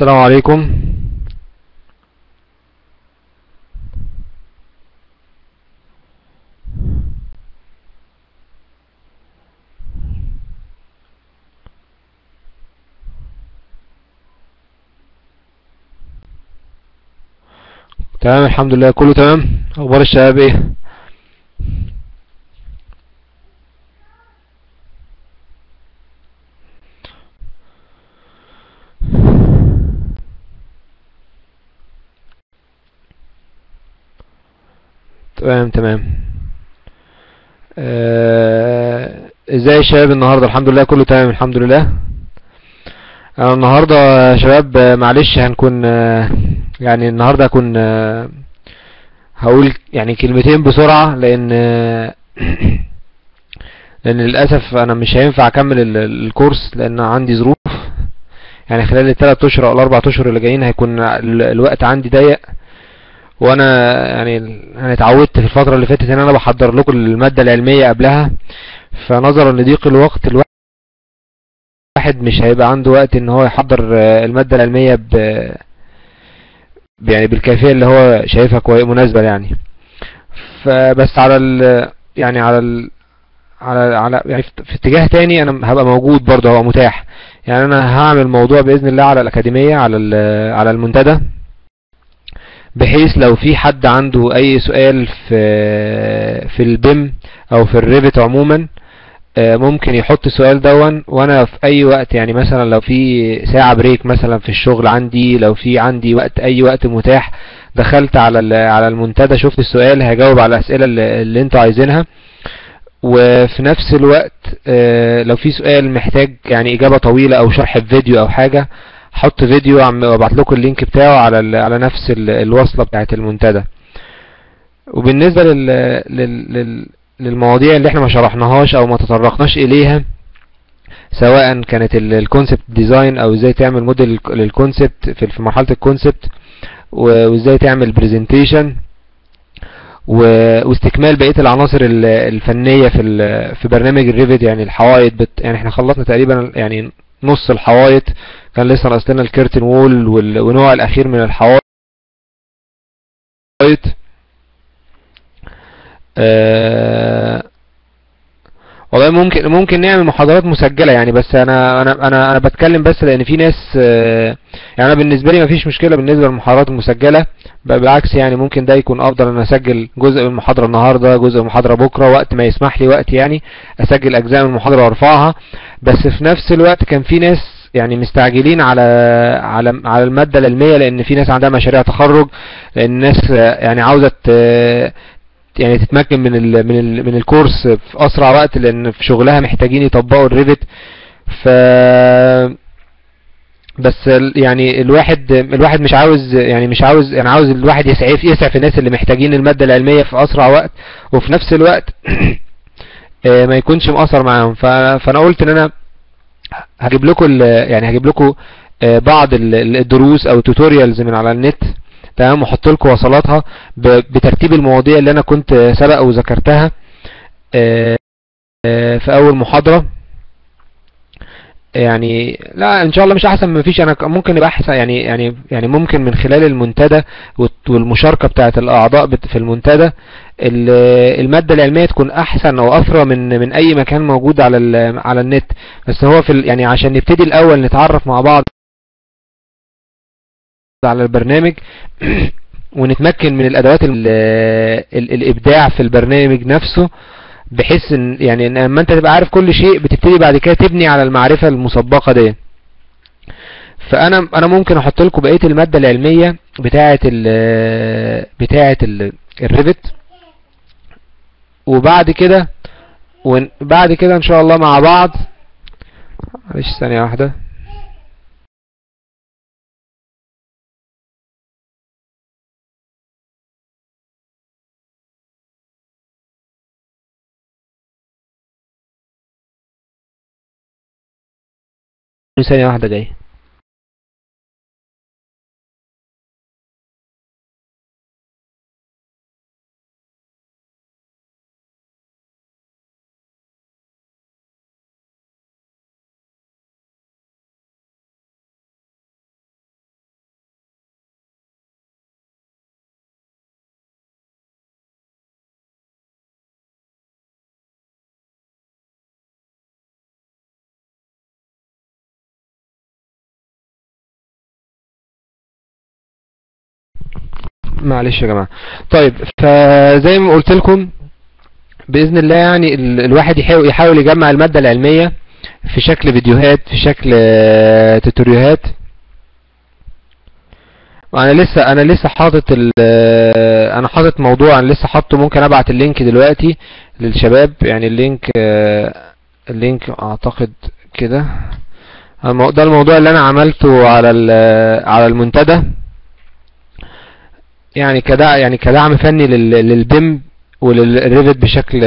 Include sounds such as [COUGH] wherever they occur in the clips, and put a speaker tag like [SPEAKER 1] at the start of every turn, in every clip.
[SPEAKER 1] السلام عليكم. تمام الحمد لله كله تمام؟ أخبار الشباب إيه؟ تمام. آه، إزاي يا شباب النهارده؟ الحمد لله كله تمام الحمد لله. أنا النهارده يا شباب آه، معلش هنكون آه، يعني النهارده هكون آه، هقول يعني كلمتين بسرعة لأن آه، [CLEARS THROAT] لأن للأسف أنا مش هينفع أكمل ال- ال- الكورس لأن عندي ظروف. يعني خلال الثلاث أشهر أو الأربع أشهر اللي جايين هيكون ال- الوقت عندي ضيق. وأنا يعني أنا اتعودت في الفترة اللي فاتت إن أنا بحضر لكم المادة العلمية قبلها فنظرا لضيق الوقت الواحد مش هيبقى عنده وقت إن هو يحضر آه، المادة العلمية ب يعني بالكيفية اللي هو شايفها كويس مناسبة يعني. فبس على ال يعني على ال على على يعني في اتجاه تاني أنا هبقى موجود برضه هو متاح. يعني أنا هعمل موضوع بإذن الله على الأكاديمية على على المنتدى. بحيث لو في حد عنده أي سؤال في في ال BIM أو في ال Revit عموما آه، ممكن يحط السؤال دون وأنا في أي وقت يعني مثلا لو في ساعة break مثلا في الشغل عندي لو في عندي وقت أي وقت متاح دخلت على على المنتدى شفت السؤال هجاوب على الأسئلة اللي, أنتوا عايزينها. وفي نفس الوقت آه، لو في سؤال محتاج يعني إجابة طويلة أو شرح بفيديو أو حاجة حط فيديو وابعت لكم ال link بتاعه على على نفس ال- الوصلة بتاعت المنتدى. وبالنسبة لل... لل... لل... للمواضيع اللي إحنا ما شرحناهاش أو ما تطرقناش إليها سواء كانت ال concept design أو إزاي تعمل model لل concept في مرحلة ال concept وإزاي تعمل presentation واستكمال بقية العناصر ال- الفنية في في برنامج ال Revit يعني الحوائط بت يعني إحنا خلصنا تقريبا يعني نص الحوائط كان لسه ناقص لنا الكيرتن وول وال- والنوع الأخير من الحوائط. آه، والله ممكن ممكن نعمل محاضرات مسجلة يعني بس أنا أنا أنا أنا بتكلم بس لأن في ناس آه، يعني أنا بالنسبة لي مفيش مشكلة بالنسبة للمحاضرات المسجلة بل بالعكس يعني ممكن ده يكون أفضل إن أسجل جزء من المحاضرة النهاردة جزء من المحاضرة بكرة وقت ما يسمح لي وقت يعني أسجل أجزاء من المحاضرة وأرفعها. بس في نفس الوقت كان في ناس يعني مستعجلين على على على المادة العلمية لأن في ناس عندها مشاريع تخرج لأن الناس يعني عاوزة ت- يعني تتمكن من ال من ال من الكورس في أسرع وقت لأن في شغلها محتاجين يطبقوا الريفت ف بس يعني الواحد الواحد مش عاوز يعني مش عاوز يعني عاوز الواحد يسعف يسعف الناس اللي محتاجين المادة العلمية في أسرع وقت. وفي نفس الوقت [CLEARS THROAT] آه، ما يكونش مقصر معاهم. فأنا قلت إن أنا هجيب لكم يعني هجيب لكم آه، بعض ال- ال- الدروس أو توتوريالز من على النت تمام؟ وأحط لكم وصلاتها بترتيب المواضيع اللي أنا كنت سبق وذكرتها آه، آه، في أول محاضرة. يعني لا إن شاء الله مش أحسن ما فيش أنا ممكن يبقى أحسن يعني يعني يعني ممكن من خلال المنتدى والمشاركة بتاعت الأعضاء في المنتدى ال- المادة العلمية تكون أحسن أو افرى من من أي مكان موجود على على النت. بس هو في يعني عشان نبتدي الأول نتعرف مع بعض على البرنامج [CLEARS THROAT] ونتمكن من الأدوات ال ال الإبداع في البرنامج نفسه بحيث ان يعني إن أنت تبقى عارف كل شيء بتبتدي بعد كده تبني على المعرفة المسبقة دي فأنا أنا ممكن أحط لكم بقية المادة العلمية بتاعة ال بتاعة ال الريفت. وبعد كده وبعد كده إن شاء الله مع بعض. معلش ثانية واحدة. ثانية واحدة جاي معلش يا جماعة. طيب فزي ما قلت لكم بإذن الله يعني ال- الواحد يحاول يحاول يجمع المادة العلمية في شكل فيديوهات في شكل آه، tutorial وهات وأنا لسه أنا لسه حاطط آه، أنا حاطط موضوع أنا لسه حاطه ممكن أبعت ال link دلوقتي للشباب. يعني ال link آه، ال link أعتقد كده. ده الموضوع اللي أنا عملته على على المنتدى. يعني كدع يعني كدعم فني لل- للبيم وللريفت بشكل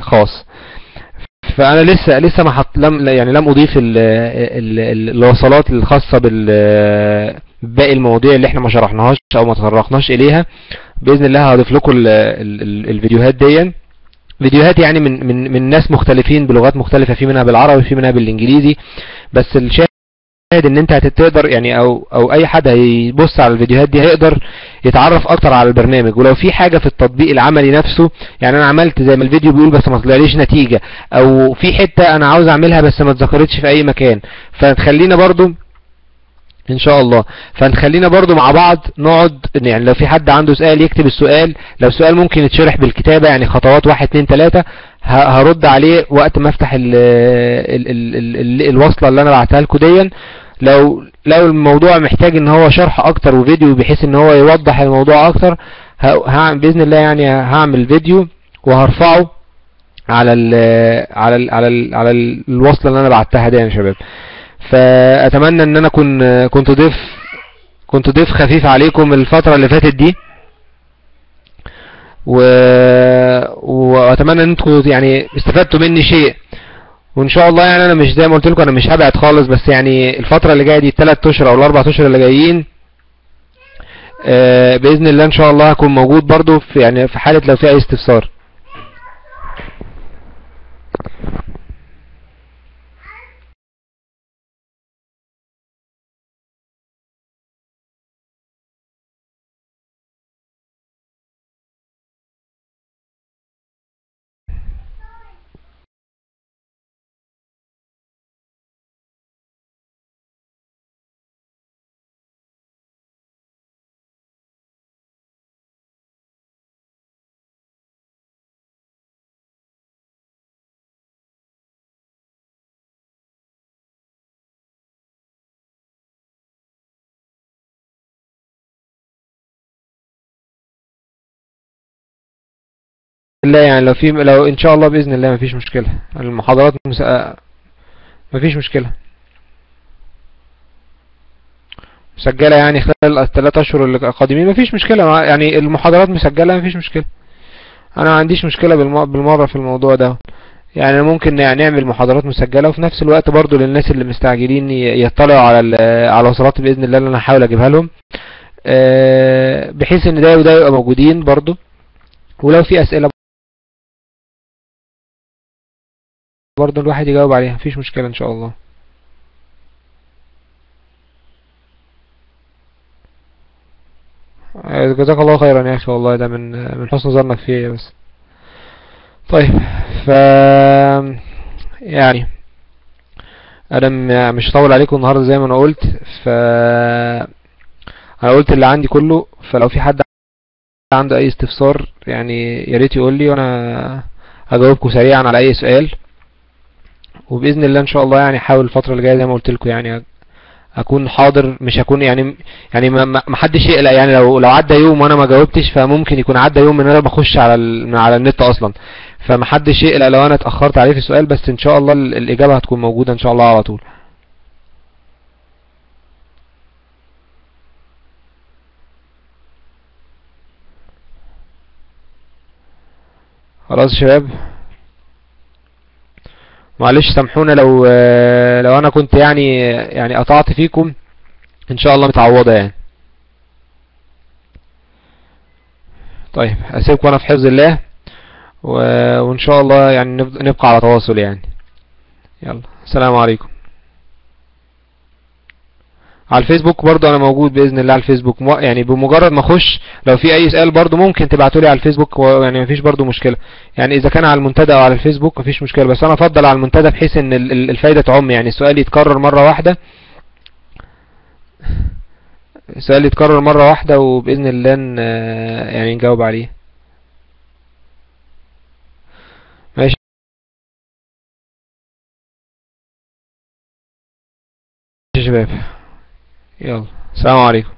[SPEAKER 1] خاص. فأنا لسه لسه ما حط لم يعني لم أضيف ال ال ال الوصلات الخاصة بال باقي المواضيع اللي إحنا ما شرحناهاش أو ما تطرقناش إليها. بإذن الله هضيف لكم ال ال ال الفيديوهات دي فيديوهات يعني من من من ناس مختلفين بلغات مختلفة في منها بالعربي في منها بالإنجليزي. بس الشاهد ان انت هتقدر يعني أو أو اي حد هيبص على الفيديوهات دي هيقدر يتعرف أكتر على البرنامج. ولو في حاجة في التطبيق العملي نفسه يعني أنا عملت زي ما الفيديو بيقول بس ما طلعليش نتيجة. أو في حتة أنا عاوز اعملها بس ما اتذكرتش في اي مكان. فتخلينا برضو إن شاء الله. فنخلينا برضو مع بعض نقعد يعني لو في حد عنده سؤال يكتب السؤال. لو سؤال ممكن يتشرح بالكتابة يعني خطوات واحد اتنين تلاتة. هرد عليه وقت ما افتح ال ال ال ال ال الوصلة اللي أنا بعتها لكم دي لو لو الموضوع محتاج ان هو شرح أكتر وفيديو بحيث ان هو يوضح الموضوع أكتر هعمل بإذن الله يعني هعمل فيديو وهرفعه على ال على ال على ال على ال- الوصلة اللي أنا بعتها دي يا شباب. فأتمنى ان أنا كن كنت ضيف كنت ضيف خفيف عليكم الفترة اللي فاتت دي. و... وأتمنى ان أنتم يعني استفدتوا مني شيء. وإن شاء الله يعني أنا مش زي ما قلت لكم أنا مش هبعد خالص بس يعني الفترة اللي جاية دي الثلاث أشهر أو الأربع أشهر اللي جايين آه، بإذن الله إن شاء الله هكون موجود برضو في يعني في حالة لو في أي استفسار. لا يعني لو في لو إن شاء الله بإذن الله مفيش مشكلة. المحاضرات مس... مفيش مشكلة. مسجلة يعني خلال الثلاث أشهر القادمين مفيش مشكلة. مع- يعني المحاضرات مسجلة مفيش مشكلة. أنا ما عنديش مشكلة بالم... بالمرة في الموضوع ده. يعني ممكن نع- نعمل محاضرات مسجلة وفي نفس الوقت برضو للناس اللي مستعجلين يطلعوا على على وصلات بإذن الله اللي أنا هحاول أجيبها لهم. آه، بحيث إن ده وده يبقى موجودين برضو. ولو في أسئلة برضو الواحد يجاوب عليها مفيش مشكلة إن شاء الله. جزاك الله خيرا يا أخي والله ده من من حسن ظنك فيا بس. طيب ف يعني أنا مش هطول عليكم النهارده زي ما أنا قلت ف أنا قلت اللي عندي كله فلو في حد عنده أي استفسار يعني يا ريت يقول لي وأنا هجاوبكم سريعا على أي سؤال. وبإذن الله إن شاء الله يعني احاول الفترة اللي جاية زي ما قلت لكم يعني أكون حاضر مش هكون يعني يعني ما حدش يقلق. يعني لو لو عدى يوم وأنا ما جاوبتش فممكن يكون عدى يوم من أنا بخش على على النت أصلا. فما حدش يقلق لو أنا اتأخرت عليه في السؤال بس إن شاء الله ال- الإجابة هتكون موجودة إن شاء الله على طول. خلاص يا شباب. معلش سامحونا لو لو أنا كنت يعني يعني قطعت فيكم إن شاء الله متعوضة يعني طيب أسيبكم أنا في حفظ الله. وإن شاء الله يعني نب- نبقى على تواصل يعني يلا السلام عليكم على الفيسبوك برضو أنا موجود بإذن الله على الفيسبوك. يعني بمجرد ما أخش لو في أي سؤال برضو ممكن تبعتوا لي على الفيسبوك يعني مفيش برضو مشكلة. يعني إذا كان على المنتدى أو على الفيسبوك مفيش مشكلة بس أنا أفضل على المنتدى بحيث إن ال- ال- الفايدة تعم. يعني السؤال يتكرر مرة واحدة. السؤال يتكرر مرة واحدة وبإذن الله يعني نجاوب عليه. ماشي يا شباب. يلا السلام عليكم